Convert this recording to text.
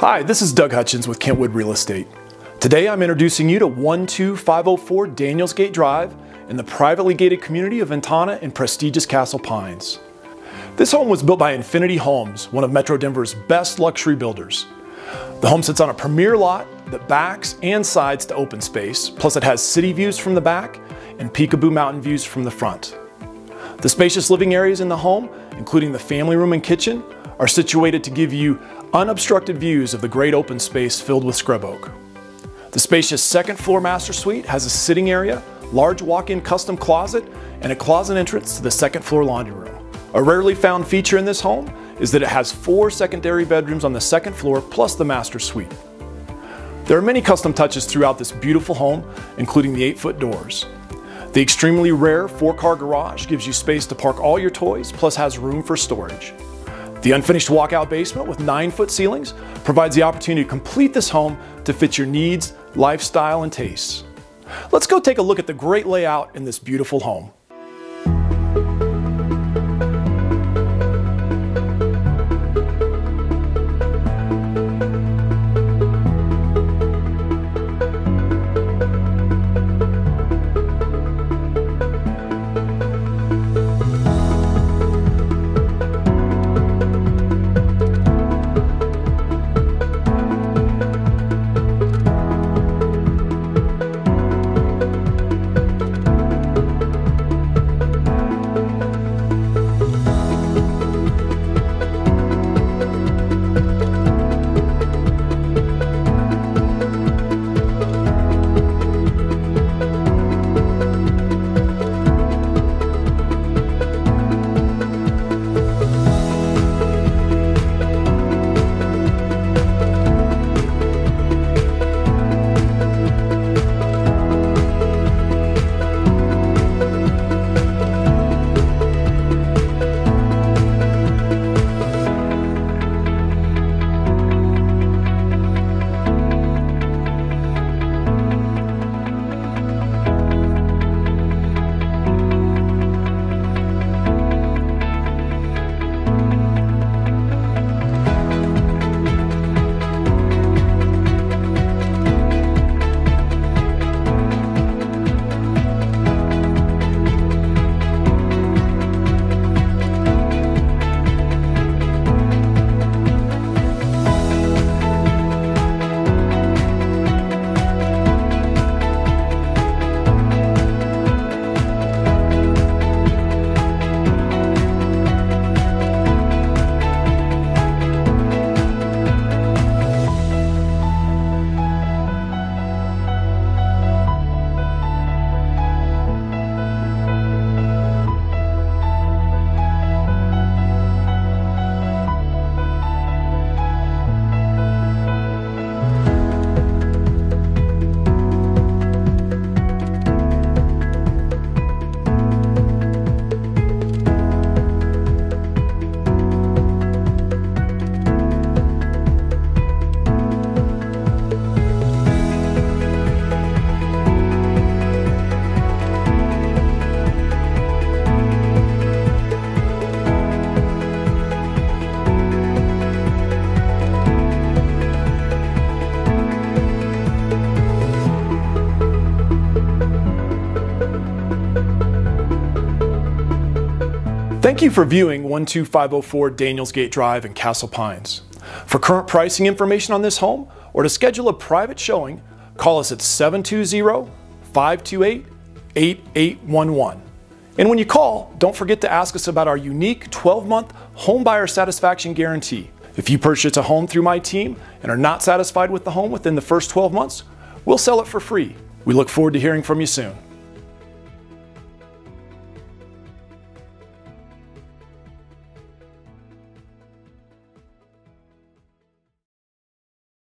Hi, this is Doug Hutchins with Kentwood Real Estate. Today I'm introducing you to 12504 Daniels Gate Drive in the privately gated community of Ventana in prestigious Castle Pines. This home was built by Infinity Homes, one of Metro Denver's best luxury builders. The home sits on a premier lot that backs and sides to open space, plus it has city views from the back and peekaboo mountain views from the front. The spacious living areas in the home, including the family room and kitchen, are situated to give you unobstructed views of the great open space filled with scrub oak. The spacious second floor master suite has a sitting area, large walk-in custom closet, and a closet entrance to the second floor laundry room. A rarely found feature in this home is that it has four secondary bedrooms on the second floor plus the master suite. There are many custom touches throughout this beautiful home, including the 8-foot doors. The extremely rare 4-car garage gives you space to park all your toys, plus has room for storage. The unfinished walkout basement with 9-foot ceilings provides the opportunity to complete this home to fit your needs, lifestyle, and tastes. Let's go take a look at the great layout in this beautiful home. Thank you for viewing 12504 Daniels Gate Drive in Castle Pines. For current pricing information on this home or to schedule a private showing, call us at 720-528-8811. And when you call, don't forget to ask us about our unique 12-month home buyer satisfaction guarantee. If you purchase a home through my team and are not satisfied with the home within the first 12 months, we'll sell it for free. We look forward to hearing from you soon.